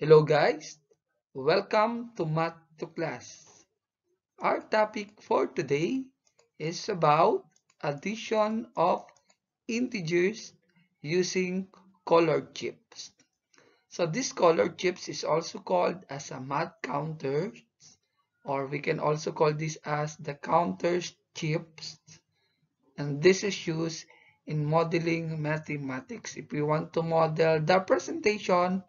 Hello guys, welcome to Math to Class. Our topic for today is about addition of integers using colored chips. So this colored chips is also called as a math counters or we can also call this as the counters chips and this is used in modeling mathematics. If we want to model the presentation,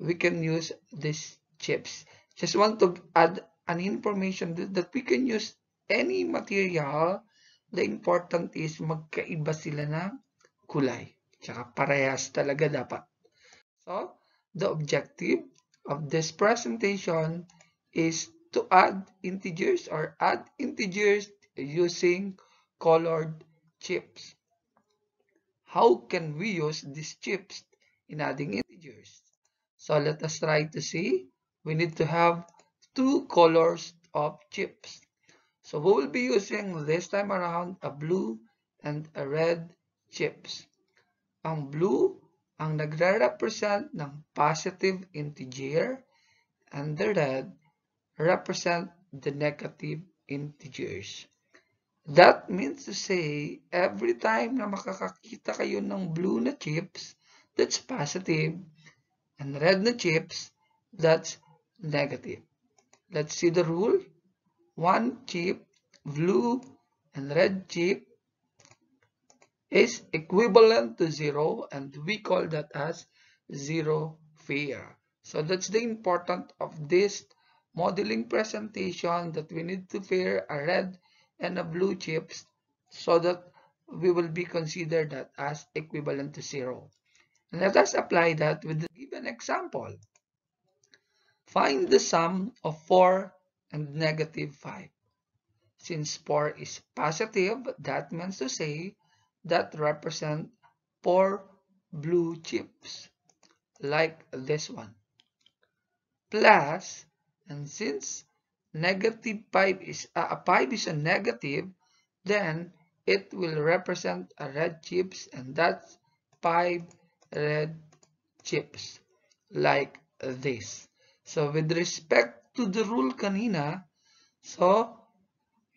we can use these chips. Just want to add an information that we can use any material. The important is magkaiba sila ng kulay. Tsaka parehas talaga dapat. So, the objective of this presentation is to add integers or add integers using colored chips. How can we use these chips in adding integers? So let us try to see. We need to have two colors of chips. So we will be using this time around a blue and a red chips. Ang blue ang nagre-represent ng positive integer and the red represent the negative integers. That means to say, every time na makakakita kayo ng blue na chips, that's positive, and red na chips, that's negative. Let's see the rule. One chip, blue and red chip is equivalent to zero and we call that as zero fair. So that's the important of this modeling presentation that we need to pair a red and a blue chips so that we will be considered that as equivalent to zero. Let us apply that with given example. Find the sum of 4 and negative 5. Since 4 is positive, that means to say that represent 4 blue chips, like this one. Plus, and since negative 5 is uh, 5 is a negative, then it will represent a red chips and that's 5 red chips like this. So with respect to the rule kanina, so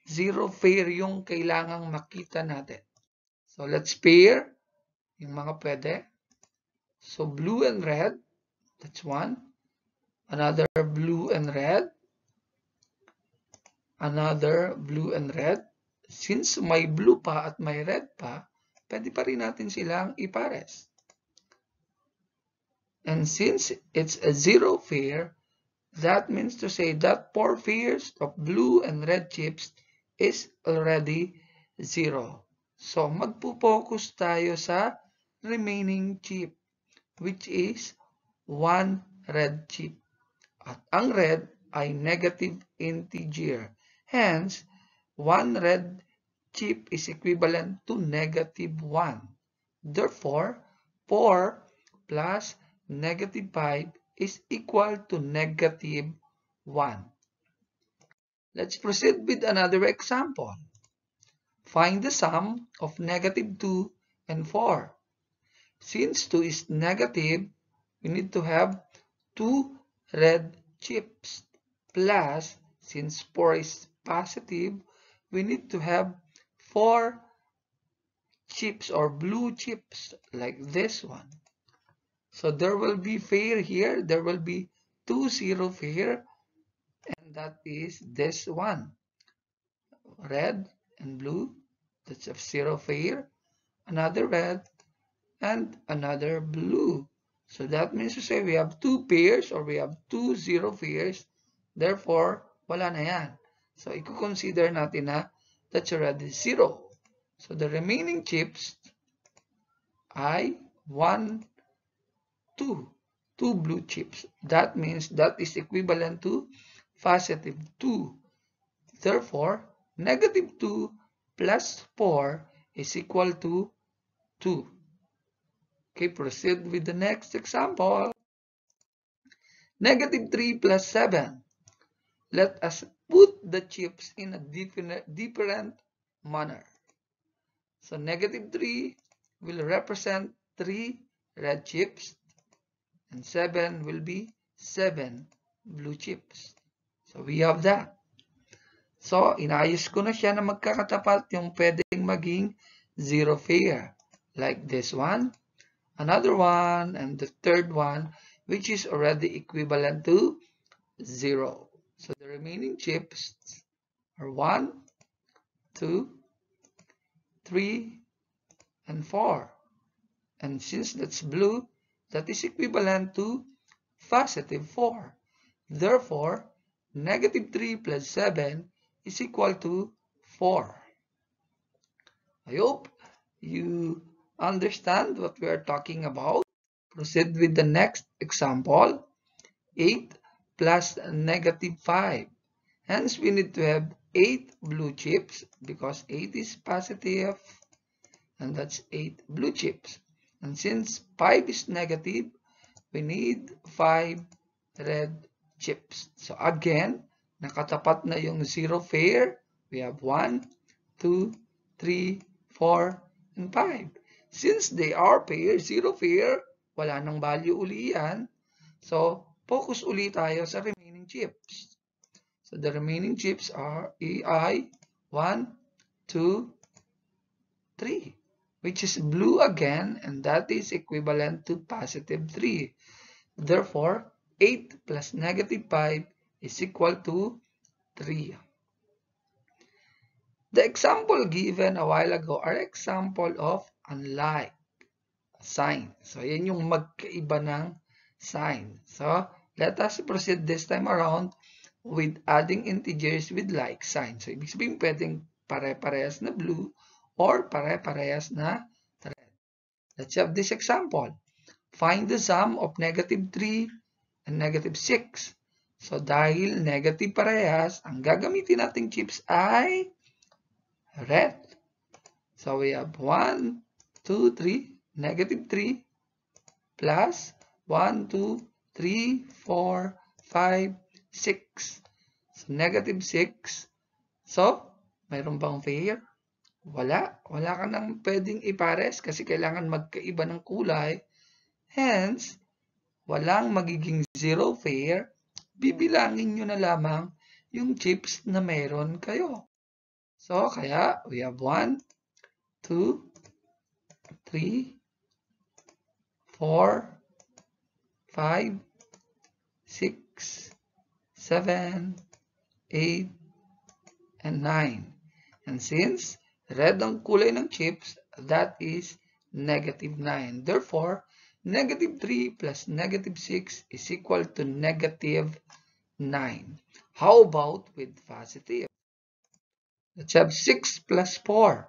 zero pair yung kailangang makita natin. So let's pair yung mga pwede. So blue and red, that's one. Another blue and red. Another blue and red. Since may blue pa at may red pa, pwede pa rin natin silang ipares. And since it's a zero pair, that means to say that four pairs of blue and red chips is already zero. So, magpo-focus tayo sa remaining chip, which is one red chip. At ang red ay negative integer. Hence, one red chip is equivalent to negative 1. Therefore, 4 plus negative 5 is equal to negative 1. Let's proceed with another example. Find the sum of negative 2 and 4. Since 2 is negative, we need to have 2 red chips. Plus, since 4 is positive, we need to have 4 chips or blue chips like this one. So there will be fair here. There will be two zero fair. And that is this one. Red and blue. That's a zero fair. Another red and another blue. So that means to say we have two pairs or we have two zero pairs. Therefore, wala na yan. So, i-consider natin na that's already zero. So, the remaining chips ay 1 2. 2 blue chips. That means that is equivalent to positive 2. Therefore, negative 2 plus 4 is equal to 2. Okay, proceed with the next example. Negative 3 plus 7. Let us put the chips in a different, different manner. So negative 3 will represent 3 red chips and 7 will be 7 blue chips. So we have that. So, inayos ko na siya na magkakatapat yung pwedeng maging zero pair. Like this one, another one, and the third one, which is already equivalent to zero. So the remaining chips are 1, 2, 3, and 4. And since that's blue, that is equivalent to positive 4. Therefore, negative 3 plus 7 is equal to 4. I hope you understand what we are talking about. Proceed with the next example. 8 plus negative 5. Hence, we need to have 8 blue chips because 8 is positive and that's 8 blue chips. And since 5 is negative, we need 5 red chips. So again, nakatapat na yung zero pair. We have 1, 2, 3, 4, and 5. Since they are pair, zero pair, wala nang value uli yan. So, focus uli tayo sa remaining chips. So, the remaining chips are AI 1, 2, 3, which is blue again, and that is equivalent to positive 3. Therefore, 8 plus negative 5 is equal to 3. The example given a while ago are example of unlike sign. So, yan yung magkaiba ng sign. So, let us proceed this time around with adding integers with like sign. So, ibig sabihin pwedeng pare-parehas na blue or pare-parehas na red. Let's have this example. Find the sum of negative 3 and negative 6. So, dahil negative parehas, ang gagamitin nating chips ay red. So, we have 1, 2, 3, negative 3, plus 1, 2, 3, 4, 5, 6. So, negative 6. So, mayroon bang pair? Wala. Wala ka nang pwedeng ipares kasi kailangan magkaiba ng kulay. Hence, walang magiging zero pair, bibilangin nyo na lamang yung chips na meron kayo. So, kaya we have 1, 2, 3, 4, 5, 6, 7, 8, and 9. And since red ang kulay ng chips, that is negative 9. Therefore, Negative 3 plus negative 6 is equal to negative 9. How about with positive? Let's have 6 plus 4.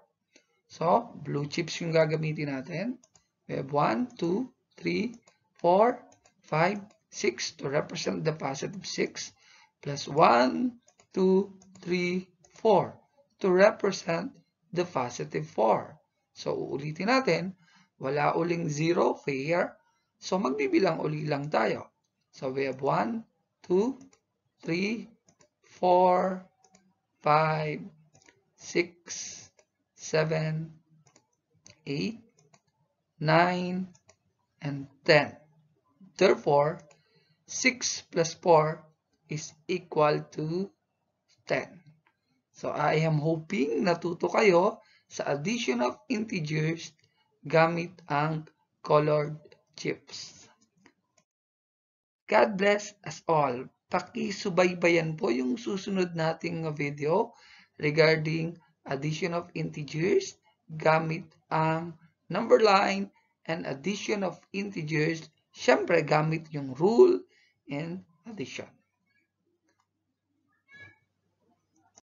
So, blue chips yung gagamitin natin. We have 1, 2, 3, 4, 5, 6 to represent the positive 6 plus 1, 2, 3, 4 to represent the positive 4. So, uulitin natin wala uling 0, pair. So, magbibilang uli lang tayo. So, we have 1, 2, 3, 4, 5, 6, 7, 8, 9, and 10. Therefore, 6 plus 4 is equal to 10. So, I am hoping natuto kayo sa addition of integers gamit ang colored chips. God bless us all. Pakisubaybayan po yung susunod nating video regarding addition of integers gamit ang number line and addition of integers, syempre gamit yung rule and addition.